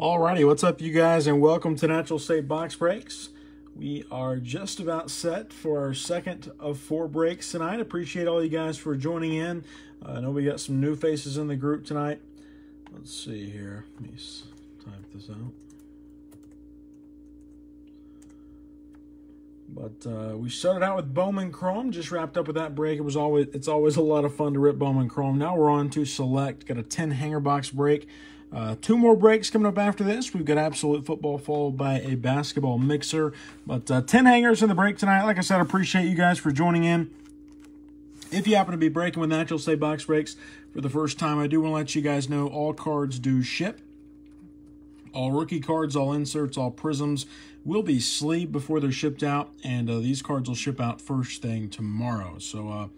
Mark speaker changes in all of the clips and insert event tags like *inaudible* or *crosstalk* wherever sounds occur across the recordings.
Speaker 1: Alrighty, what's up, you guys, and welcome to Natural State Box Breaks. We are just about set for our second of four breaks tonight. Appreciate all you guys for joining in. Uh, I know we got some new faces in the group tonight. Let's see here. Let me type this out. But uh, we started out with Bowman Chrome. Just wrapped up with that break. It was always it's always a lot of fun to rip Bowman Chrome. Now we're on to select. Got a 10 hanger box break. Uh, two more breaks coming up after this. We've got Absolute Football followed by a basketball mixer. But uh, 10 hangers in the break tonight. Like I said, I appreciate you guys for joining in. If you happen to be breaking with Natural State Box Breaks for the first time, I do want to let you guys know all cards do ship. All rookie cards, all inserts, all prisms will be sleeved before they're shipped out, and uh, these cards will ship out first thing tomorrow. So, uh,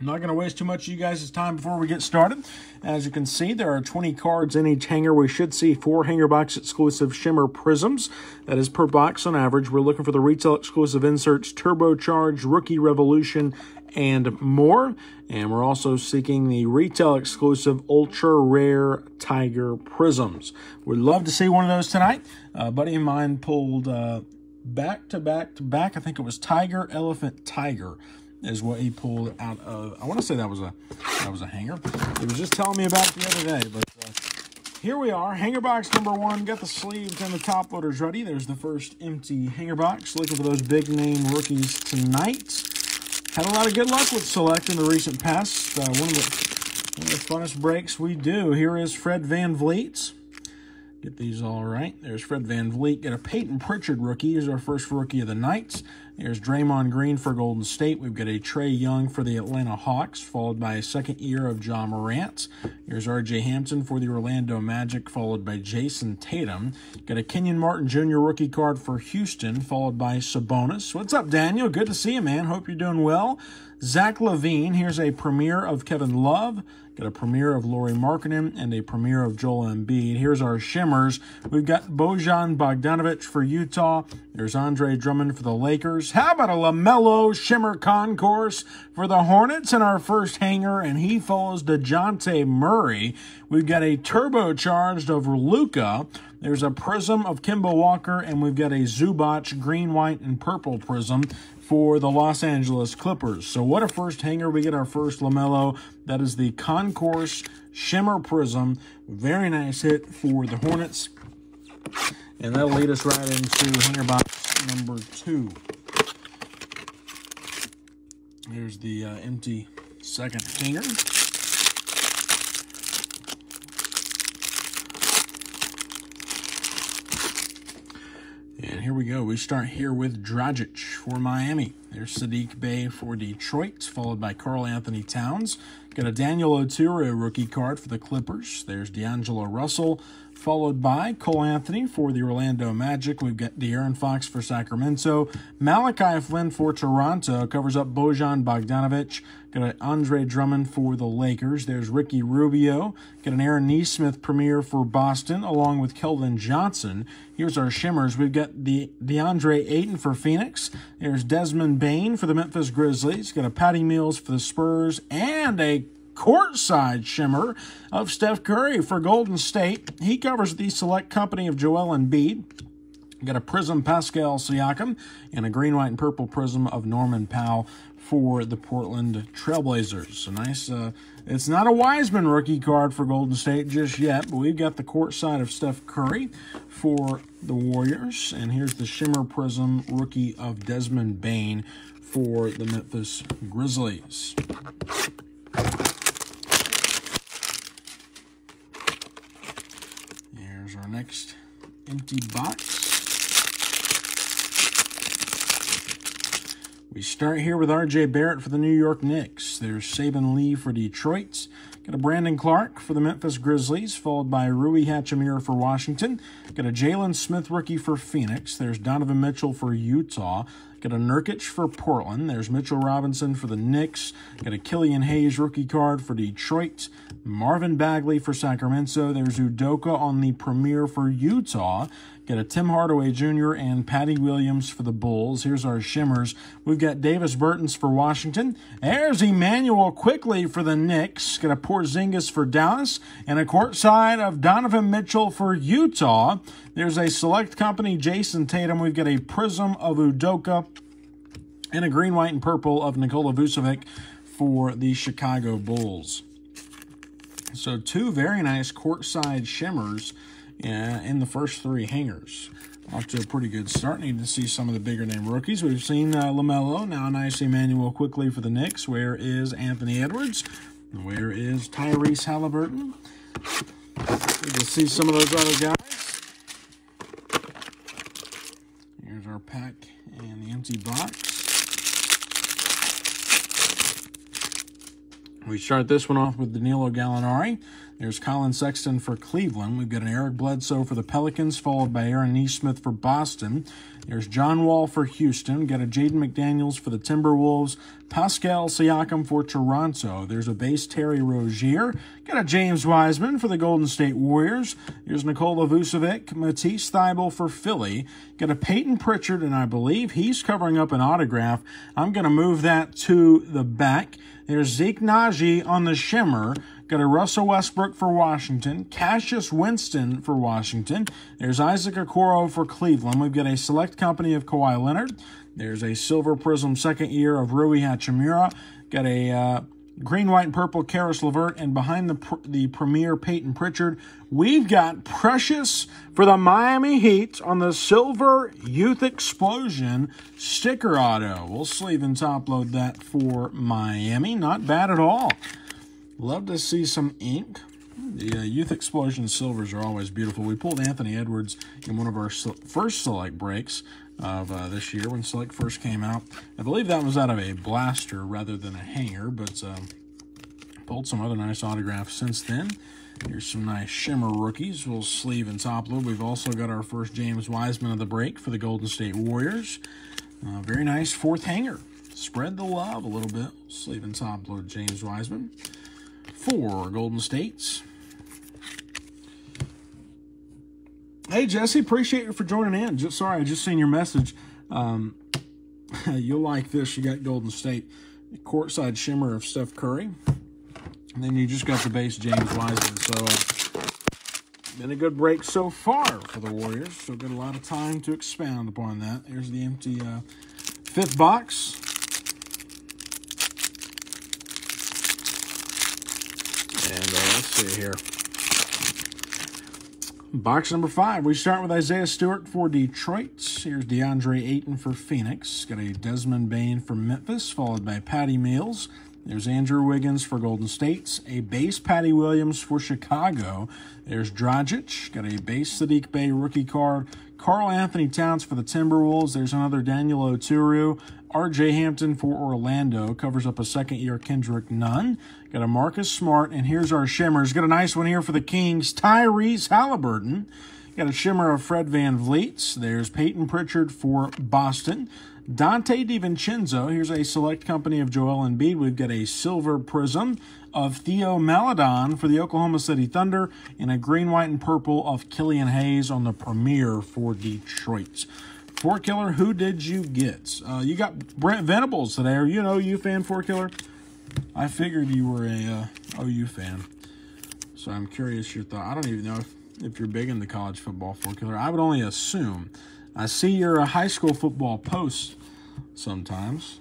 Speaker 1: I'm not going to waste too much of you guys' time before we get started. As you can see, there are 20 cards in each hanger. We should see four hanger box exclusive shimmer prisms. That is per box on average. We're looking for the retail exclusive inserts, turbocharge, rookie revolution, and more. And we're also seeking the retail exclusive ultra rare tiger prisms. We'd love to see one of those tonight. A buddy of mine pulled uh, back to back to back. I think it was tiger, elephant, tiger is what he pulled out of. I want to say that was a that was a hanger. He was just telling me about it the other day, but uh, here we are. Hanger box number one. Got the sleeves and the top loaders ready. There's the first empty hanger box. Looking for those big name rookies tonight. Had a lot of good luck with select in the recent past. Uh, one of the one of the funnest breaks we do. Here is Fred Van VanVleet. Get these all right. There's Fred Van VanVleet. Get a Peyton Pritchard rookie. Here's our first rookie of the night. There's Draymond Green for Golden State. We've got a Trae Young for the Atlanta Hawks, followed by a second year of Ja Morant. Here's R.J. Hampton for the Orlando Magic, followed by Jayson Tatum. Got a Kenyon Martin Jr. rookie card for Houston, followed by Sabonis. What's up, Daniel? Good to see you, man. Hope you're doing well. Zach LaVine, Here's a premiere of Kevin Love. Got a premiere of Lauri Markkanen and a premiere of Joel Embiid. Here's our shimmers. We've got Bojan Bogdanovic for Utah. There's Andre Drummond for the Lakers. How about a LaMelo Shimmer Concourse for the Hornets in our first hanger? And he follows DeJounte Murray. We've got a turbocharged of Luka. There's a prism of Kemba Walker, and we've got a Zubac green, white, and purple prism for the Los Angeles Clippers. So what a first hanger. We get our first LaMelo. That is the Concourse Shimmer Prism. Very nice hit for the Hornets. And that'll lead us right into hanger box number two. Here's the uh, empty second hanger. And here we go. We start here with Dragic for Miami. There's Sadiq Bey for Detroit, followed by Karl-Anthony Towns. Got a Daniel Oturu rookie card for the Clippers. There's D'Angelo Russell, followed by Cole Anthony for the Orlando Magic. We've got De'Aaron Fox for Sacramento. Malachi Flynn for Toronto covers up Bojan Bogdanovic. Got an Andre Drummond for the Lakers. There's Ricky Rubio. Got an Aaron Nesmith premiere for Boston, along with Keldon Johnson. Here's our shimmers. We've got the DeAndre Ayton for Phoenix. There's Desmond Bane for the Memphis Grizzlies. Got a Patty Mills for the Spurs and a courtside shimmer of Steph Curry for Golden State. He covers the select company of Joel Embiid. Got a prism Pascal Siakam and a green, white, and purple prism of Norman Powell for the Portland Trailblazers. A nice, uh, it's not a Wiseman rookie card for Golden State just yet, but we've got the court side of Steph Curry for the Warriors. And here's the Shimmer Prism rookie of Desmond Bane for the Memphis Grizzlies. Here's our next empty box. We start here with R.J. Barrett for the New York Knicks. There's Saben Lee for Detroit. Got a Brandon Clarke for the Memphis Grizzlies, followed by Rui Hachimura for Washington. Got a Jalen Smith rookie for Phoenix. There's Donovan Mitchell for Utah. Got a Nurkic for Portland. There's Mitchell Robinson for the Knicks. Got a Killian Hayes rookie card for Detroit. Marvin Bagley for Sacramento. There's Udoka on the premiere for Utah. Got a Tim Hardaway Jr. and Patty Williams for the Bulls. Here's our shimmers. We've got Davis Bertans for Washington. There's Immanuel Quickley for the Knicks. Got a Porzingis for Dallas. And a courtside of Donovan Mitchell for Utah. There's a select company Jayson Tatum. We've got a Prism of Udoka and a green, white, and purple of Nikola Vucevic for the Chicago Bulls. So two very nice courtside shimmers in the first three hangers. Off to a pretty good start. Need to see some of the bigger name rookies. We've seen uh, LaMelo. Now nice Immanuel Quickley for the Knicks. Where is Anthony Edwards? Where is Tyrese Haliburton? Good to see some of those other guys. Here's our pack and the empty box. We start this one off with Danilo Gallinari. There's Collin Sexton for Cleveland. We've got an Eric Bledsoe for the Pelicans, followed by Aaron Nesmith for Boston. There's John Wall for Houston. Got a Jaden McDaniels for the Timberwolves. Pascal Siakam for Toronto. There's a base Terry Rozier. Got a James Wiseman for the Golden State Warriors. There's Nikola Vucevic. Matisse Thybulle for Philly. Got a Peyton Pritchard, and I believe he's covering up an autograph. I'm going to move that to the back. There's Zeke Nnaji on the shimmer. Got a Russell Westbrook for Washington, Cassius Winston for Washington. There's Isaac Okoro for Cleveland. We've got a select company of Kawhi Leonard. There's a Silver Prism second year of Rui Hachimura. Got a uh, green, white, and purple Caris LeVert, and behind the the premier Peyton Pritchard, we've got Precious for the Miami Heat on the Silver Youth Explosion sticker auto. We'll sleeve and top load that for Miami. Not bad at all. Love to see some ink. The uh, Youth Explosion Silvers are always beautiful. We pulled Anthony Edwards in one of our first select breaks of uh, this year when Select first came out. I believe that was out of a blaster rather than a hanger, but um, pulled some other nice autographs since then. Here's some nice shimmer rookies. We'll sleeve and top load. We've also got our first James Wiseman of the break for the Golden State Warriors. Uh, very nice fourth hanger. Spread the love a little bit. Sleeve and top load James Wiseman. Four Golden States. Hey, Jesse, appreciate you for joining in. Just sorry, I just seen your message. Um, *laughs* you'll like this. You got Golden State courtside shimmer of Steph Curry. And then you just got the base James Wiseman. So, uh, been a good break so far for the Warriors. So, got a lot of time to expound upon that. There's the empty uh, fifth box. And uh, let's see here. Box number five, we start with Isaiah Stewart for Detroit. Here's DeAndre Ayton for Phoenix. Got a Desmond Bane for Memphis, followed by Patty Mills. There's Andrew Wiggins for Golden State. A base Patty Williams for Chicago. There's Dragic. Got a base Sadiq Bey rookie card. Karl-Anthony Towns for the Timberwolves. There's another Daniel Oturu. R.J. Hampton for Orlando covers up a second year Kendrick Nunn. Got a Marcus Smart, and here's our shimmers. Got a nice one here for the Kings. Tyrese Haliburton. Got a shimmer of Fred Van VanVleet. There's Peyton Pritchard for Boston. Donte DiVincenzo. Here's a select company of Joel Embiid. We've got a silver prism of Theo Maledon for the Oklahoma City Thunder and a green, white, and purple of Killian Hayes on the premiere for Detroit. Four Killer, who did you get? Uh, you got Brent Venables today. Are you an OU fan, Four Killer? I figured you were a uh, OU fan. So I'm curious your thought. I don't even know if, if you're big into college football, Four Killer. I would only assume. I see your high school football posts sometimes.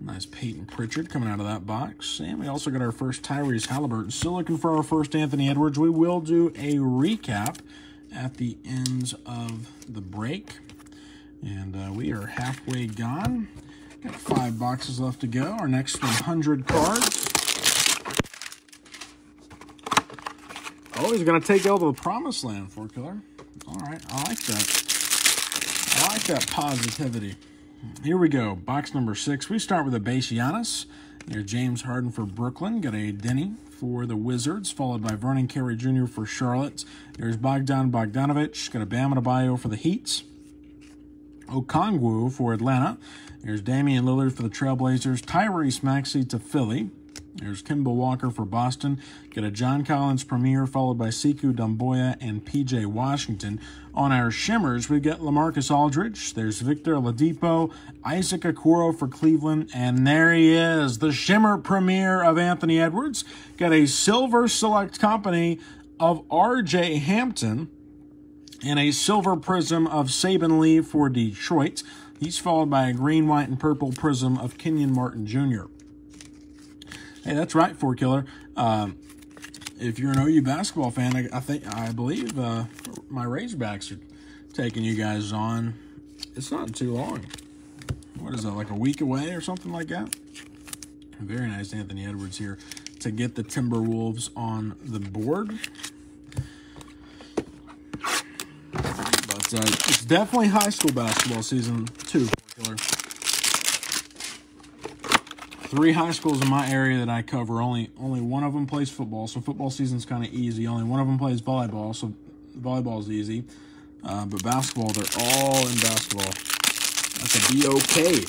Speaker 1: Nice Peyton Pritchard coming out of that box. And we also got our first Tyrese Haliburton. Still looking for our first Anthony Edwards. We will do a recap at the ends of the break. And uh, we are halfway gone. Got five boxes left to go. Our next 100 cards. Oh, he's going to take to the promised land, Four Killer. All right, I like that. I like that positivity. Here we go. Box number six. We start with a base Giannis. There's James Harden for Brooklyn. Got a Deni for the Wizards, followed by Vernon Carey Jr. for Charlotte. There's Bogdan Bogdanovic. Got a Bam Adebayo for the Heat. Okongwu for Atlanta. There's Damian Lillard for the Trailblazers. Tyrese Maxey to Philly. There's Kemba Walker for Boston. Got a John Collins premiere, followed by Sekou Doumbouya and PJ Washington. On our shimmers, we've got Lamarcus Aldridge. There's Victor Oladipo, Isaac Okoro for Cleveland, and there he is, the shimmer premiere of Anthony Edwards. Got a silver select company of R.J. Hampton and a silver prism of Saben Lee for Detroit. He's followed by a green, white, and purple prism of Kenyon Martin Jr. Hey, that's right, Four Killer. Uh, if you're an OU basketball fan, I, I think I believe uh, my Razorbacks are taking you guys on. It's not too long. What is that, like a week away or something like that? Very nice, Anthony Edwards here to get the Timberwolves on the board. uh, it's definitely high school basketball season too. Killer. Three high schools in my area that I cover. Only only one of them plays football, so football season's kind of easy. Only one of them plays volleyball, so volleyball's easy. Uh, but basketball, they're all in basketball. That's a B-O-K.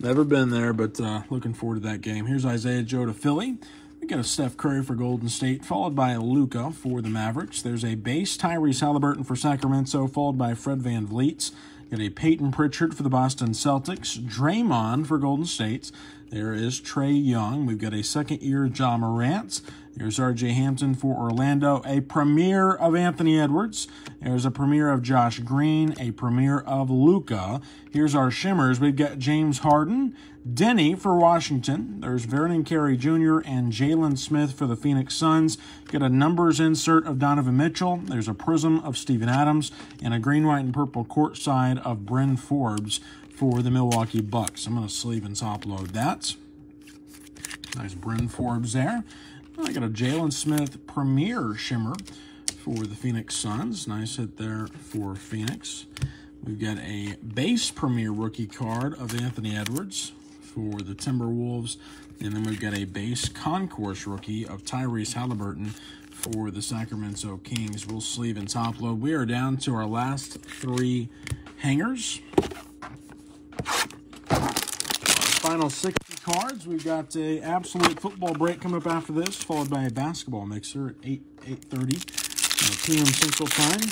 Speaker 1: Never been there, but uh, looking forward to that game. Here's Isaiah Joe to Philly. We got a Steph Curry for Golden State, followed by Luka for the Mavericks. There's a base Tyrese Haliburton for Sacramento, followed by Fred Van VanVleet. Got a Peyton Pritchard for the Boston Celtics, Draymond for Golden State. There is Trae Young. We've got a second year Ja Morant. There's RJ Hampton for Orlando, a premiere of Anthony Edwards. There's a premiere of Josh Green, a premiere of Luka. Here's our shimmers. We've got James Harden, Deni for Washington. There's Vernon Carey Jr. and Jalen Smith for the Phoenix Suns. Get a numbers insert of Donovan Mitchell. There's a prism of Steven Adams and a green, white, and purple court side of Bryn Forbes for the Milwaukee Bucks. I'm going to sleeve and top load that. Nice Bryn Forbes there. I got a Jalen Smith Premier Shimmer for the Phoenix Suns. Nice hit there for Phoenix. We've got a base Premier rookie card of Anthony Edwards for the Timberwolves. And then we've got a base concourse rookie of Tyrese Haliburton for the Sacramento Kings. We'll sleeve and top load. We are down to our last three hangers. Final 60 cards. We've got a absolute football break coming up after this, followed by a basketball mixer at 8 8:30 uh, p.m. Central Time.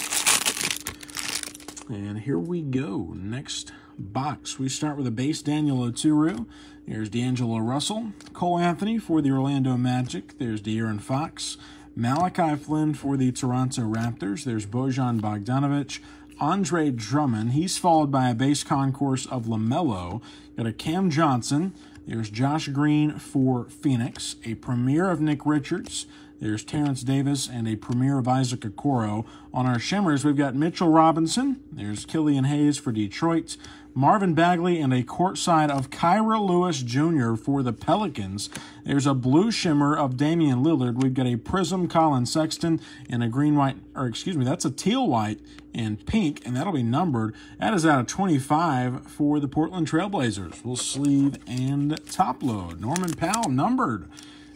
Speaker 1: And here we go. Next box. We start with a base Daniel Oturu. There's D'Angelo Russell. Cole Anthony for the Orlando Magic. There's De'Aaron Fox. Malachi Flynn for the Toronto Raptors. There's Bojan Bogdanovic. Andre Drummond. He's followed by a base concourse of LaMelo. Got a Cam Johnson. There's Josh Green for Phoenix. A premiere of Nick Richards. There's Terrence Davis and a premiere of Isaac Okoro. On our shimmers, we've got Mitchell Robinson. There's Killian Hayes for Detroit. Marvin Bagley and a courtside of Kira Lewis Jr. for the Pelicans. There's a blue shimmer of Damian Lillard. We've got a prism Collin Sexton and a green white, or excuse me, that's a teal white and pink, and that'll be numbered. That is out of 25 for the Portland Trailblazers. We'll sleeve and top load. Norman Powell numbered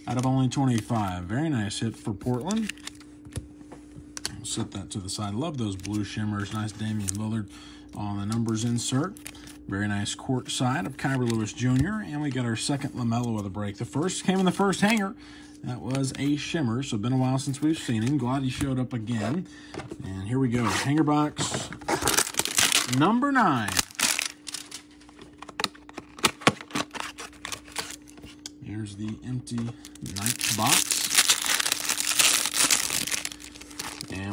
Speaker 1: out of only 25. Very nice hit for Portland. set that to the side. Love those blue shimmers. Nice Damian Lillard on the numbers insert. Very nice court side of Kira Lewis Jr. And we got our second LaMelo of the break. The first came in the first hanger. That was a shimmer, so been a while since we've seen him. Glad he showed up again. And here we go. Hanger box number nine. Here's the empty ninth box.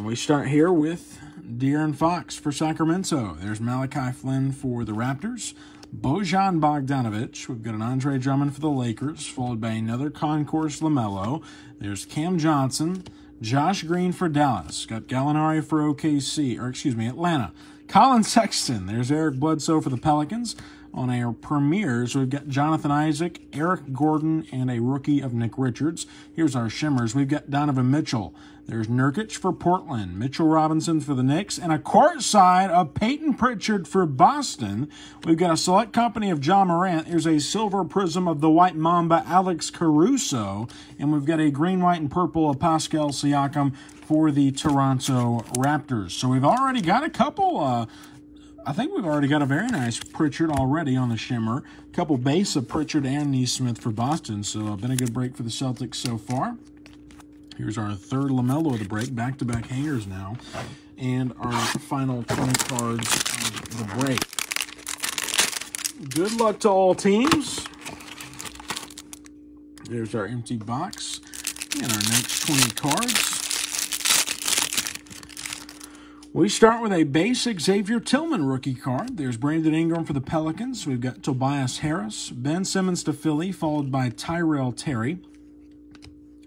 Speaker 1: And we start here with De'Aaron Fox for Sacramento. There's Malachi Flynn for the Raptors. Bojan Bogdanovic. We've got an Andre Drummond for the Lakers, followed by another Concourse LaMelo. There's Cam Johnson. Josh Green for Dallas. Got Gallinari for OKC, or excuse me, Atlanta. Collin Sexton. There's Eric Bledsoe for the Pelicans. On our premieres, we've got Jonathan Isaac, Eric Gordon, and a rookie of Nick Richards. Here's our shimmers. We've got Donovan Mitchell. There's Nurkic for Portland, Mitchell Robinson for the Knicks, and a court side of Peyton Pritchard for Boston. We've got a select company of Ja Morant. Here's a silver prism of the White Mamba, Alex Caruso. And we've got a green, white, and purple of Pascal Siakam for the Toronto Raptors. So we've already got a couple uh, I think we've already got a very nice Pritchard already on the shimmer. A couple base of Pritchard and Nesmith for Boston, so been a good break for the Celtics so far. Here's our third LaMelo of the break, back-to-back -back hangers now, and our final 20 cards of the break. Good luck to all teams. There's our empty box and our next 20 cards. We start with a basic Xavier Tillman rookie card. There's Brandon Ingram for the Pelicans. We've got Tobias Harris, Ben Simmons to Philly, followed by Tyrell Terry.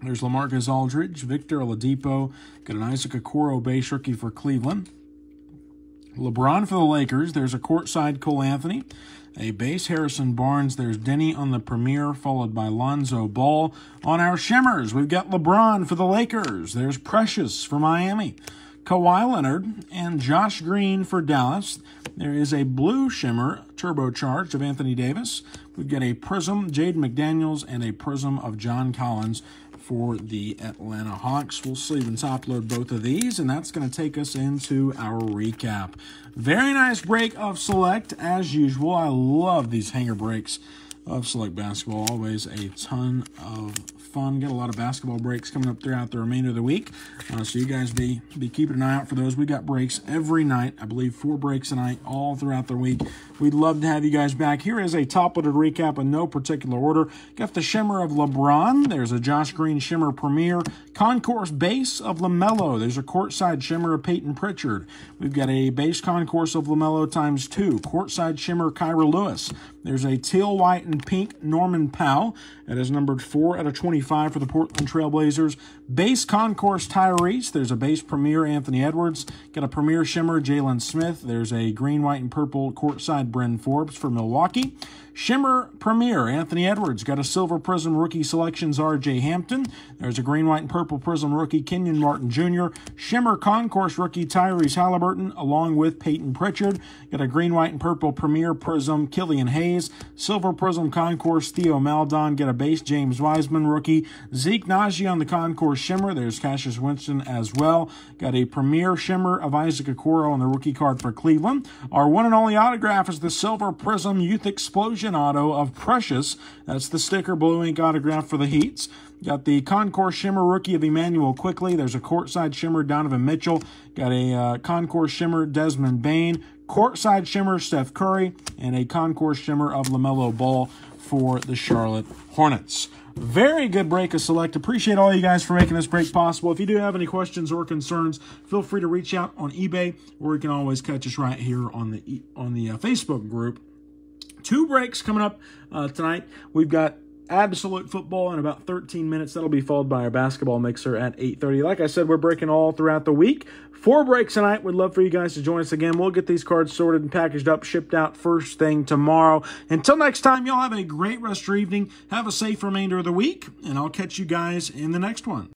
Speaker 1: There's Lamarcus Aldridge, Victor Oladipo, got an Isaac Okoro base rookie for Cleveland. LeBron for the Lakers. There's a courtside Cole Anthony, a base Harrison Barnes. There's Deni on the Premier, followed by Lonzo Ball. On our shimmers, we've got LeBron for the Lakers. There's Precious for Miami. Kawhi Leonard and Josh Green for Dallas. There is a blue shimmer turbocharged of Anthony Davis. We've got a prism, Jade McDaniels, and a prism of John Collins for the Atlanta Hawks. We'll sleeve and top load both of these, and that's going to take us into our recap. Very nice break of Select, as usual. I love these hanger breaks of Select Basketball. Always a ton of fun. Got a lot of basketball breaks coming up throughout the remainder of the week. Uh, so you guys be be keeping an eye out for those. We got breaks every night. I believe four breaks a night all throughout the week. We'd love to have you guys back. Here is a top-loaded recap in no particular order. Got the Shimmer of LeBron. There's a Josh Green Shimmer Premier. Concourse Base of LaMelo. There's a Courtside Shimmer of Peyton Pritchard. We've got a Base Concourse of LaMelo times two. Courtside Shimmer Kira Lewis. There's a Teal, White, and Pink Norman Powell. That is numbered 4 out of 25 for the Portland Trailblazers. Base Concourse Tyrese. There's a base Premier Anthony Edwards. Got a Premier Shimmer Jalen Smith. There's a green, white, and purple courtside Bryn Forbes for Milwaukee. Shimmer Premier Anthony Edwards. Got a silver prism rookie selections RJ Hampton. There's a green, white, and purple prism rookie Kenyon Martin Jr. Shimmer Concourse rookie Tyrese Haliburton along with Peyton Pritchard. Got a green, white, and purple Premier prism Killian Hayes. Silver prism Concourse Theo Maledon. Got a base James Wiseman rookie. Zeke Nnaji on the Concourse Shimmer. There's Cassius Winston as well. Got a Premier Shimmer of Isaac Okoro on the rookie card for Cleveland. Our one and only autograph is the Silver Prism Youth Explosion auto of Precious. That's the sticker blue ink autograph for the Heats. Got the Concourse Shimmer rookie of Immanuel Quickley. There's a courtside shimmer Donovan Mitchell. Got a uh, Concourse Shimmer Desmond Bane. Courtside shimmer Steph Curry. And a Concourse Shimmer of LaMelo Ball for the Charlotte Hornets. Very good break of select. Appreciate all you guys for making this break possible. If you do have any questions or concerns, feel free to reach out on eBay, or you can always catch us right here on the on the uh, Facebook group two breaks coming up uh, tonight. We've got absolute football in about 13 minutes. That'll be followed by our basketball mixer at 8:30. Like I said, we're breaking all throughout the week. Four breaks tonight. We'd love for you guys to join us again. We'll get these cards sorted and packaged up, shipped out first thing tomorrow. Until next time, y'all have a great rest of your evening. Have a safe remainder of the week, and I'll catch you guys in the next one.